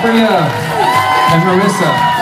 And Marissa.